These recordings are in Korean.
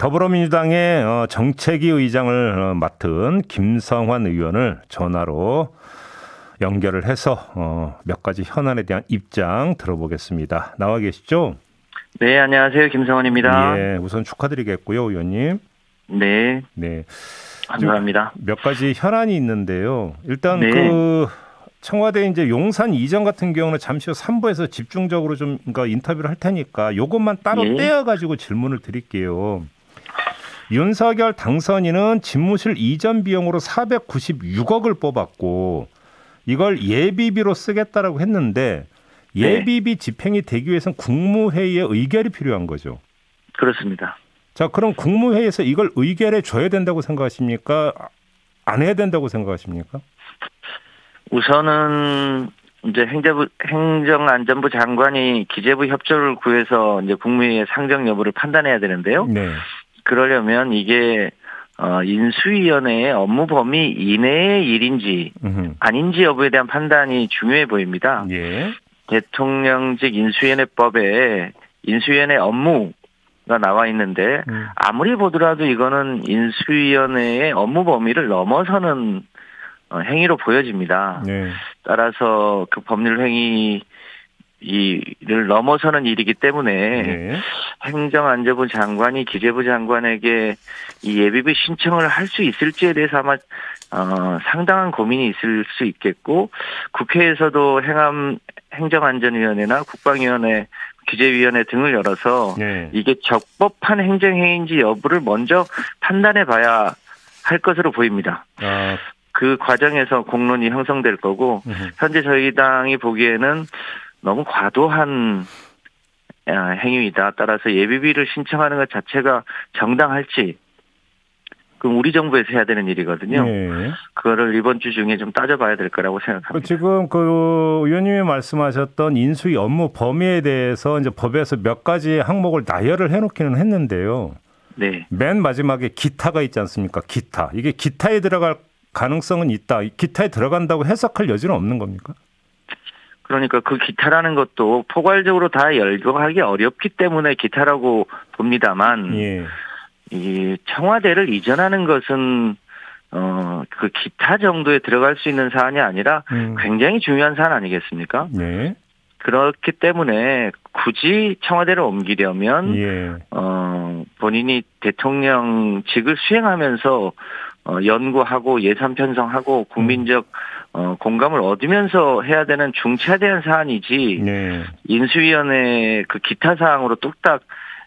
더불어민주당의 어, 정책위 의장을 어, 맡은 김성환 의원을 전화로 연결을 해서 어, 몇 가지 현안에 대한 입장 들어보겠습니다. 나와 계시죠? 네, 안녕하세요. 김성원입니다. 예, 우선 축하드리겠고요, 의원님. 네. 네. 감사합니다. 몇 가지 현안이 있는데요. 일단 네. 그 청와대 이제 용산 이전 같은 경우는 잠시 후 3부에서 집중적으로 좀 그러니까 인터뷰를 할 테니까 요것만 따로 예. 떼어 가지고 질문을 드릴게요. 윤석열 당선인은 집무실 이전 비용으로 496억을 뽑았고 이걸 예비비로 쓰겠다라고 했는데 네. 예비비 집행이 되기 위해서는 국무회의의 의결이 필요한 거죠. 그렇습니다. 자, 그럼 국무회의에서 이걸 의결해 줘야 된다고 생각하십니까? 안 해야 된다고 생각하십니까? 우선은 이제 행정부, 행정안전부 장관이 기재부 협조를 구해서 이제 국무회의의 상정 여부를 판단해야 되는데요. 네. 그러려면 이게 어, 인수위원회의 업무 범위 이내의 일인지. 아닌지 여부에 대한 판단이 중요해 보입니다. 예. 대통령직 인수위원회법에 인수위원회 업무가 나와 있는데 음. 아무리 보더라도 이거는 인수위원회의 업무 범위를 넘어서는 어, 행위로 보여집니다. 네. 따라서 그 법률 행위 이를 넘어서는 일이기 때문에 네. 행정안전부 장관이 기재부 장관에게 이 예비비 신청을 할 수 있을지에 대해서 아마 어, 상당한 고민이 있을 수 있겠고 국회에서도 행암 행정안전위원회나 국방위원회 기재위원회 등을 열어서 네. 이게 적법한 행정행위인지 여부를 먼저 판단해 봐야 할 것으로 보입니다. 아, 그 과정에서 공론이 형성될 거고. 현재 저희 당이 보기에는 너무 과도한 아, 행위이다. 따라서 예비비를 신청하는 것 자체가 정당할지 그럼 우리 정부에서 해야 되는 일이거든요. 네. 그거를 이번 주 중에 좀 따져봐야 될 거라고 그 생각합니다. 지금 그 의원님이 말씀하셨던 인수위 업무 범위에 대해서 이제 법에서 몇 가지 항목을 나열을 해놓기는 했는데요. 네, 맨 마지막에 기타가 있지 않습니까? 기타. 이게 기타에 들어갈 가능성은 있다. 기타에 들어간다고 해석할 여지는 없는 겁니까? 그러니까 그 기타라는 것도 포괄적으로 다 열거하기 어렵기 때문에 기타라고 봅니다만 예. 이 청와대를 이전하는 것은 어 그 기타 정도에 들어갈 수 있는 사안이 아니라 음. 굉장히 중요한 사안 아니겠습니까? 네. 그렇기 때문에 굳이 청와대를 옮기려면 예. 어 본인이 대통령직을 수행하면서 어 연구하고 예산 편성하고 국민적 어 공감을 얻으면서 해야 되는 중차대한 사안이지 네. 인수위원회 그 기타 사항으로 뚝딱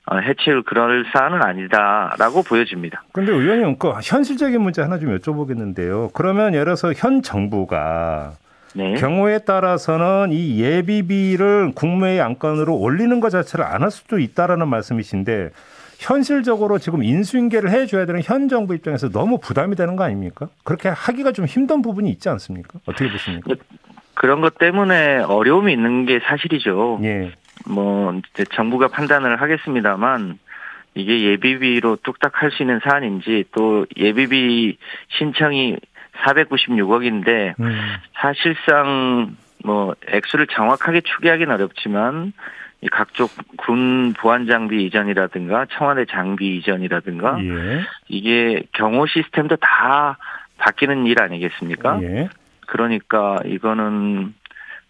어, 해치울 그럴 사안은 아니다라고 보여집니다. 근데 의원님, 그 현실적인 문제 하나 좀 여쭤보겠는데요. 그러면 예를 들어서 현 정부가 네. 경우에 따라서는 이 예비비를 국무회의 안건으로 올리는 것 자체를 안 할 수도 있다라는 말씀이신데 현실적으로 지금 인수인계를 해줘야 되는 현 정부 입장에서 너무 부담이 되는 거 아닙니까? 그렇게 하기가 좀 힘든 부분이 있지 않습니까? 어떻게 보십니까? 그런 것 때문에 어려움이 있는 게 사실이죠. 예, 뭐 이제 정부가 판단을 하겠습니다만 이게 예비비로 뚝딱 할 수 있는 사안인지 또 예비비 신청이 496억인데 음, 사실상 뭐 액수를 정확하게 추계하기는 어렵지만 이 각종 군 보안 장비 이전이라든가 청와대 장비 이전이라든가 예, 이게 경호 시스템도 다 바뀌는 일 아니겠습니까? 예. 그러니까 이거는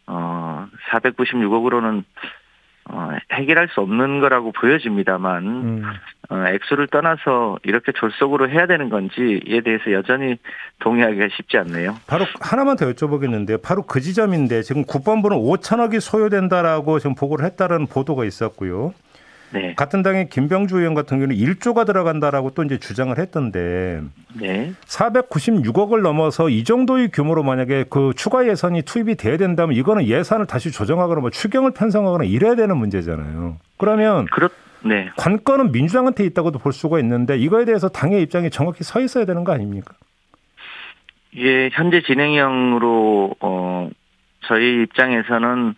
어 496억으로는 어 해결할 수 없는 거라고 보여집니다만 음, 어 액수를 떠나서 이렇게 졸속으로 해야 되는 건지에 대해서 여전히 동의하기가 쉽지 않네요. 바로 하나만 더 여쭤보겠는데요. 바로 그 지점인데 지금 국방부는 5천억이 소요된다라고 지금 보고를 했다는 보도가 있었고요. 네. 같은 당의 김병주 의원 같은 경우는 1조가 들어간다라고 또 이제 주장을 했던데 네. 496억을 넘어서 이 정도의 규모로 만약에 그 추가 예산이 투입이 돼야 된다면 이거는 예산을 다시 조정하거나 뭐 추경을 편성하거나 이래야 되는 문제잖아요. 그러면 그렇 네. 관건은 민주당한테 있다고도 볼 수가 있는데 이거에 대해서 당의 입장이 정확히 서 있어야 되는 거 아닙니까? 이게 현재 진행형으로 어 저희 입장에서는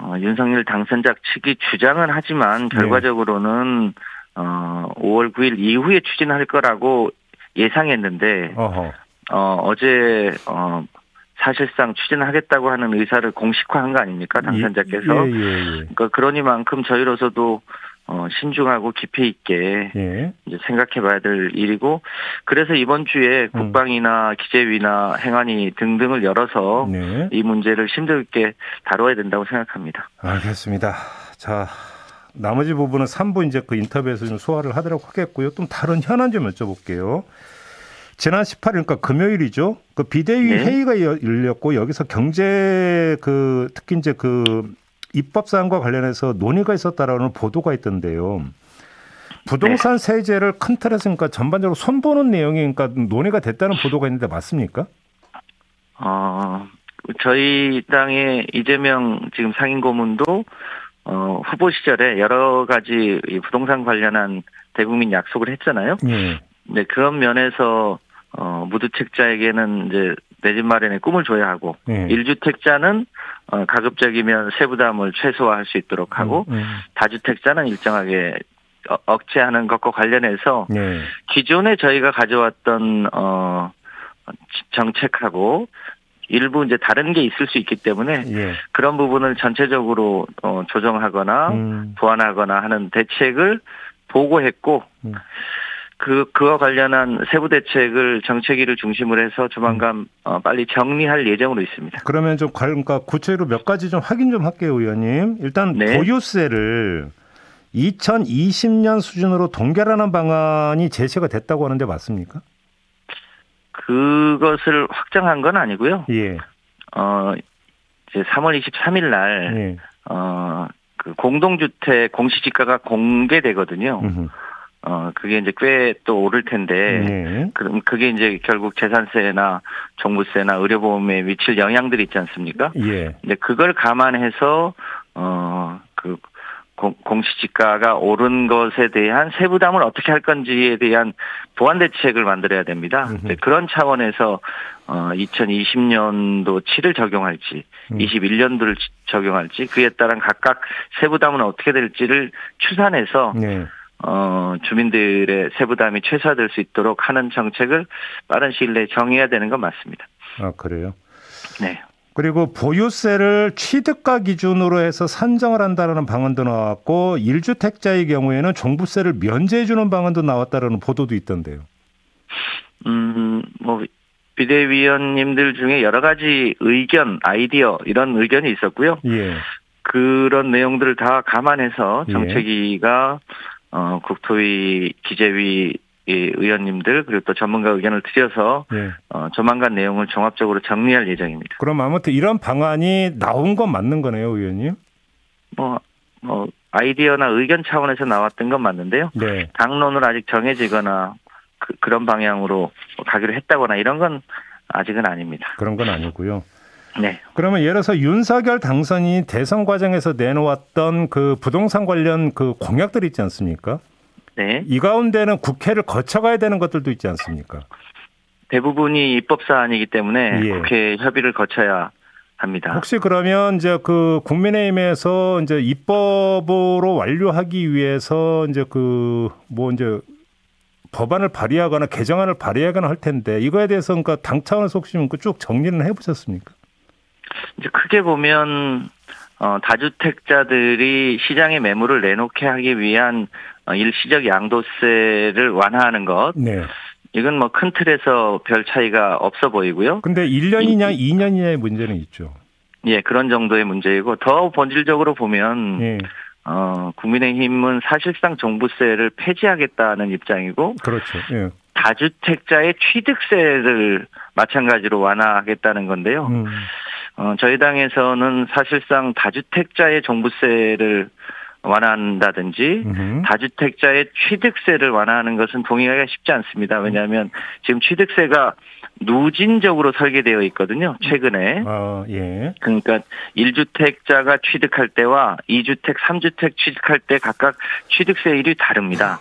어 윤석열 당선자 측이 주장은 하지만 결과적으로는 어 5월 9일 이후에 추진할 거라고 예상했는데 어허. 어 어제 어 사실상 추진하겠다고 하는 의사를 공식화한 거 아닙니까 당선자께서 예, 예, 예. 그러니까 그러니만큼 저희로서도 어, 신중하고 깊이 있게 예. 이제 생각해봐야 될 일이고 그래서 이번 주에 음. 국방이나 기재위나 행안위 등등을 열어서 네. 이 문제를 심도 있게 다뤄야 된다고 생각합니다. 알겠습니다. 자, 나머지 부분은 3부 이제 그 인터뷰에서 좀 소화를 하도록 하겠고요. 좀 다른 현안 좀 여쭤볼게요. 지난 18일 그러니까 금요일이죠. 그 비대위 네. 회의가 여- 열렸고 여기서 경제 그 특히 이제 그 입법 사항과 관련해서 논의가 있었다라는 보도가 있던데요. 부동산 네. 세제를 큰 틀에서 그러니까 전반적으로 손보는 내용이 그러니까 논의가 됐다는 보도가 있는데 맞습니까? 어, 저희 당의 이재명 지금 상임 고문도 어, 후보 시절에 여러 가지 이 부동산 관련한 대국민 약속을 했잖아요. 예. 네, 그런 면에서 어, 무주택자에게는 이제 내 집 마련의 꿈을 줘야 하고 예. 일주택자는 어, 가급적이면 세부담을 최소화할 수 있도록 하고 음, 음. 다주택자는 일정하게 어, 억제하는 것과 관련해서 예. 기존에 저희가 가져왔던 어 정책하고 일부 이제 다른 게 있을 수 있기 때문에 예. 그런 부분을 전체적으로 어 조정하거나 음. 보완하거나 하는 대책을 보고했고 음. 그 그와 관련한 세부 대책을 정책위를 중심으로 해서 조만간 어, 빨리 정리할 예정으로 있습니다. 그러면 좀 관- 그러니까 구체로 몇 가지 좀 확인 좀 할게요, 의원님. 일단 네. 보유세를 2020년 수준으로 동결하는 방안이 제시가 됐다고 하는데 맞습니까? 그것을 확정한 건 아니고요. 예. 어 이제 3월 23일 날 예. 어, 그 공동주택 공시지가가 공개되거든요. 음흠. 어, 그게 이제 꽤 또 오를 텐데, 예. 그럼 그게 이제 결국 재산세나 종부세나 의료보험에 미칠 영향들이 있지 않습니까? 예. 근데 그걸 감안해서, 어, 그, 공, 공시지가가 오른 것에 대한 세부담을 어떻게 할 건지에 대한 보완 대책을 만들어야 됩니다. 네, 그런 차원에서 어 2020년도 7을 적용할지, 음. 21년도를 적용할지 그에 따른 각각 세부담은 어떻게 될지를 추산해서 예. 어 주민들의 세부담이 최소화될 수 있도록 하는 정책을 빠른 시일 내에 정해야 되는 건 맞습니다. 아, 그래요. 네. 그리고 보유세를 취득가 기준으로 해서 산정을 한다는 방안도 나왔고 1주택자의 경우에는 종부세를 면제해 주는 방안도 나왔다는 보도도 있던데요. 음, 뭐, 비대위원님들 중에 여러 가지 의견, 아이디어, 이런 의견이 있었고요. 예. 그런 내용들을 다 감안해서 예. 정책위가, 어, 국토위, 기재위, 이 의원님들, 그리고 또 전문가 의견을 드려서, 예. 어, 조만간 내용을 종합적으로 정리할 예정입니다. 그럼 아무튼 이런 방안이 나온 건 맞는 거네요, 의원님. 뭐, 뭐, 아이디어나 의견 차원에서 나왔던 건 맞는데요. 네. 당론을 아직 정해지거나, 그, 그런 방향으로 가기로 했다거나 이런 건 아직은 아닙니다. 그런 건 아니고요. 네. 그러면 예를 들어서 윤석열 당선이 대선 과정에서 내놓았던 그 부동산 관련 그 공약들 있지 않습니까? 네. 이 가운데는 국회를 거쳐가야 되는 것들도 있지 않습니까? 대부분이 입법 사안이기 때문에 예. 국회 협의를 거쳐야 합니다. 혹시 그러면 이제 그 국민의힘에서 이제 입법으로 완료하기 위해서 이제 그 뭐 이제 법안을 발의하거나 개정안을 발의하거나 할 텐데 이거에 대해서 그러니까 당 차원에서 혹시 그쭉 정리는 해보셨습니까? 이제 크게 보면 어, 다주택자들이 시장에 매물을 내놓게 하기 위한 어, 일시적 양도세를 완화하는 것 네. 이건 뭐 큰 틀에서 별 차이가 없어 보이고요. 근데 1년이냐 2년이냐의 문제는 있죠. 예, 그런 정도의 문제이고 더 본질적으로 보면 예. 어, 국민의힘은 사실상 종부세를 폐지하겠다는 입장이고 그렇죠. 예. 다주택자의 취득세를 마찬가지로 완화하겠다는 건데요. 음. 어, 저희 당에서는 사실상 다주택자의 종부세를 완화한다든지 음흠. 다주택자의 취득세를 완화하는 것은 동의하기가 쉽지 않습니다. 왜냐하면 지금 취득세가 누진적으로 설계되어 있거든요. 최근에. 아, 예. 그러니까 1주택자가 취득할 때와 2주택, 3주택 취득할 때 각각 취득세율이 다릅니다.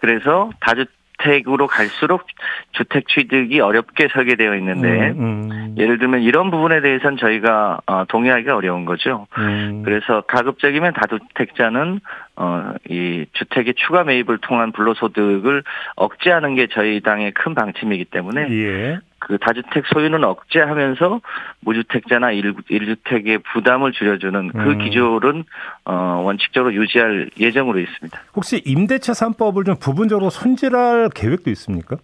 그래서 다주 택으로 갈수록 주택 취득이 어렵게 설계되어 있는데 음, 음. 예를 들면 이런 부분에 대해서는 저희가 어, 동의하기가 어려운 거죠. 음. 그래서 가급적이면 다주택자는 어, 이 주택의 추가 매입을 통한 불로소득을 억제하는 게 저희 당의 큰 방침이기 때문에 예. 그 다주택 소유는 억제하면서 무주택자나 일, 일주택의 부담을 줄여주는 그 음. 기조는 어, 원칙적으로 유지할 예정으로 있습니다. 혹시 임대차 3법을 좀 부분적으로 손질할 계획도 있습니까?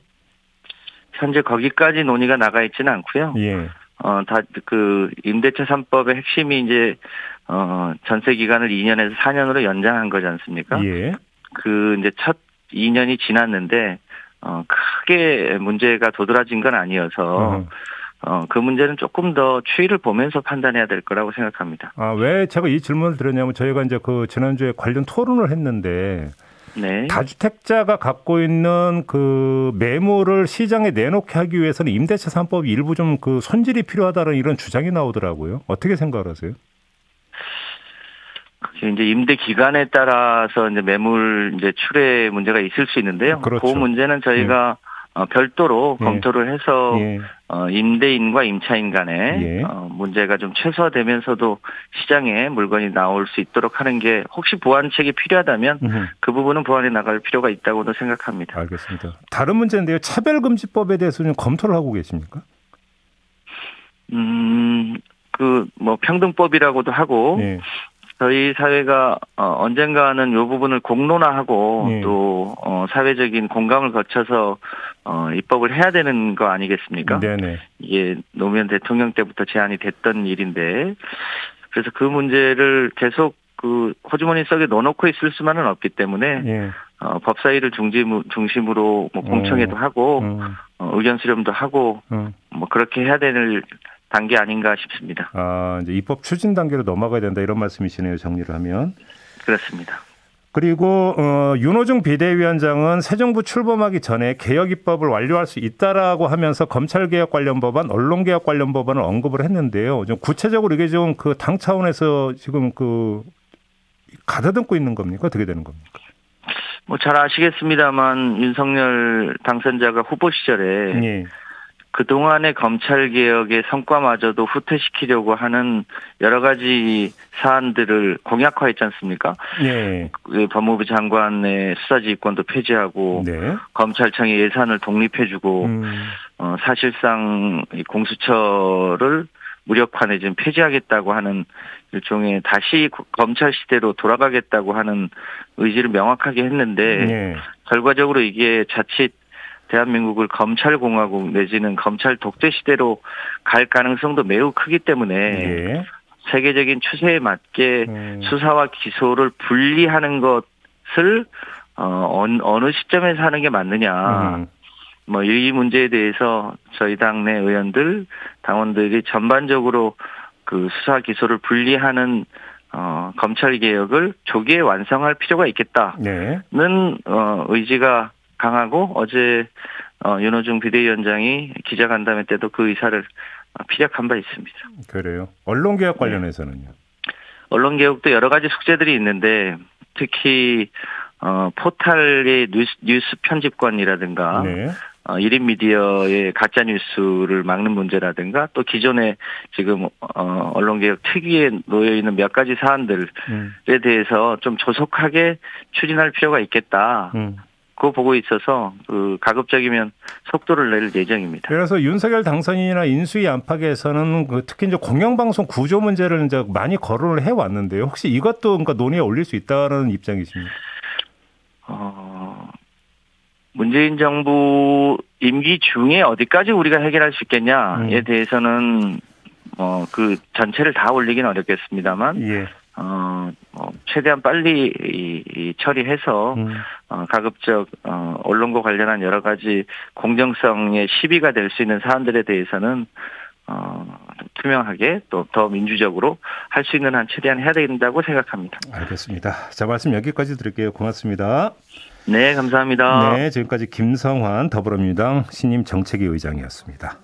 현재 거기까지 논의가 나가 있지는 않고요. 예. 어, 다, 그, 임대차 3법의 핵심이 이제, 어, 전세 기간을 2년에서 4년으로 연장한 거지 않습니까? 예. 그, 이제 첫 2년이 지났는데, 어, 크게 문제가 도드라진 건 아니어서, 어. 어, 그 문제는 조금 더 추이를 보면서 판단해야 될 거라고 생각합니다. 아, 왜 제가 이 질문을 드렸냐면 저희가 이제 그 지난주에 관련 토론을 했는데 네. 다주택자가 갖고 있는 그 매물을 시장에 내놓게 하기 위해서는 임대차 3법이 일부 좀 그 손질이 필요하다는 이런 주장이 나오더라고요. 어떻게 생각하세요? 그게 이제 임대 기간에 따라서 이제 매물 이제 출회 문제가 있을 수 있는데요. 그렇죠. 그 문제는 저희가 어, 별도로 예. 검토를 해서 예. 어, 임대인과 임차인 간에 예. 어, 문제가 좀 최소화되면서도 시장에 물건이 나올 수 있도록 하는 게 혹시 보완책이 필요하다면 음흠. 그 부분은 보완해 나갈 필요가 있다고도 생각합니다. 알겠습니다. 다른 문제인데요. 차별금지법에 대해서 좀 검토를 하고 계십니까? 음, 그 뭐 평등법이라고도 하고 예. 저희 사회가 어, 언젠가는 이 부분을 공론화하고 예. 또 어, 사회적인 공감을 거쳐서 어, 입법을 해야 되는 거 아니겠습니까? 네네. 이게 노무현 대통령 때부터 제안이 됐던 일인데 그래서 그 문제를 계속 그 호주머니 속에 넣어놓고 있을 수만은 없기 때문에 예. 어, 법사위를 중심, 중심으로 뭐 공청회도 하고 음, 어, 의견 수렴도 하고 음. 뭐 그렇게 해야 되는 단계 아닌가 싶습니다. 아, 이제 입법 추진 단계로 넘어가야 된다 이런 말씀이시네요. 정리를 하면. 그렇습니다. 그리고 어, 윤호중 비대위원장은 새 정부 출범하기 전에 개혁 입법을 완료할 수 있다라고 하면서 검찰 개혁 관련 법안, 언론 개혁 관련 법안을 언급을 했는데요. 좀 구체적으로 이게 좀 그 당 차원에서 지금 그 가다듬고 있는 겁니까? 어떻게 되는 겁니까? 뭐 잘 아시겠습니다만 윤석열 당선자가 후보 시절에 예. 그동안의 검찰 개혁의 성과마저도 후퇴시키려고 하는 여러 가지 사안들을 공약화했지 않습니까? 예. 그 법무부 장관의 수사지휘권도 폐지하고 네. 검찰청의 예산을 독립해주고 음, 어, 사실상 이 공수처를 무력화 내지는 폐지하겠다고 하는 일종의 다시 고- 검찰 시대로 돌아가겠다고 하는 의지를 명확하게 했는데 예. 결과적으로 이게 자칫 대한민국을 검찰공화국 내지는 검찰 독재 시대로 갈 가능성도 매우 크기 때문에 예. 세계적인 추세에 맞게 음, 수사와 기소를 분리하는 것을 어, 어느, 시점에서 하는 게 맞느냐. 음, 뭐 이 문제에 대해서 저희 당내 의원들, 당원들이 전반적으로 그 수사 기소를 분리하는 어, 검찰 개혁을 조기에 완성할 필요가 있겠다는 네. 어, 의지가 강하고 어제 어, 윤호중 비대위원장이 기자간담회 때도 그 의사를 어, 피력한 바 있습니다. 그래요. 언론 개혁 관련해서는요. 언론 개혁도 여러 가지 숙제들이 있는데 특히 어, 포탈의 뉴스, 뉴스 편집권이라든가 네. 어, 1인 미디어의 가짜 뉴스를 막는 문제라든가 또 기존에 지금 어, 언론개혁 특위에 놓여 있는 몇 가지 사안들에 음, 대해서 좀 조속하게 추진할 필요가 있겠다. 음. 그거 보고 있어서 그 가급적이면 속도를 낼 예정입니다. 그래서 윤석열 당선인이나 인수위 안팎에서는 그 특히 이제 공영방송 구조 문제를 이제 많이 거론을 해 왔는데요. 혹시 이것도 그러니까 논의에 올릴 수 있다는 입장이십니까? 어, 문재인 정부 임기 중에 어디까지 우리가 해결할 수 있겠냐에 음. 대해서는 어, 그 전체를 다 올리긴 어렵겠습니다만 예. 어, 뭐 최대한 빨리 이, 이 처리해서 음. 어, 가급적 어, 언론과 관련한 여러 가지 공정성의 시비가 될 수 있는 사안들에 대해서는 어, 좀 투명하게 또 더 민주적으로 할 수 있는 한 최대한 해야 된다고 생각합니다. 알겠습니다. 자 말씀 여기까지 드릴게요. 고맙습니다. 네, 감사합니다. 네, 지금까지 김성환 더불어민주당 신임 정책위 의장이었습니다.